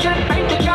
can paint the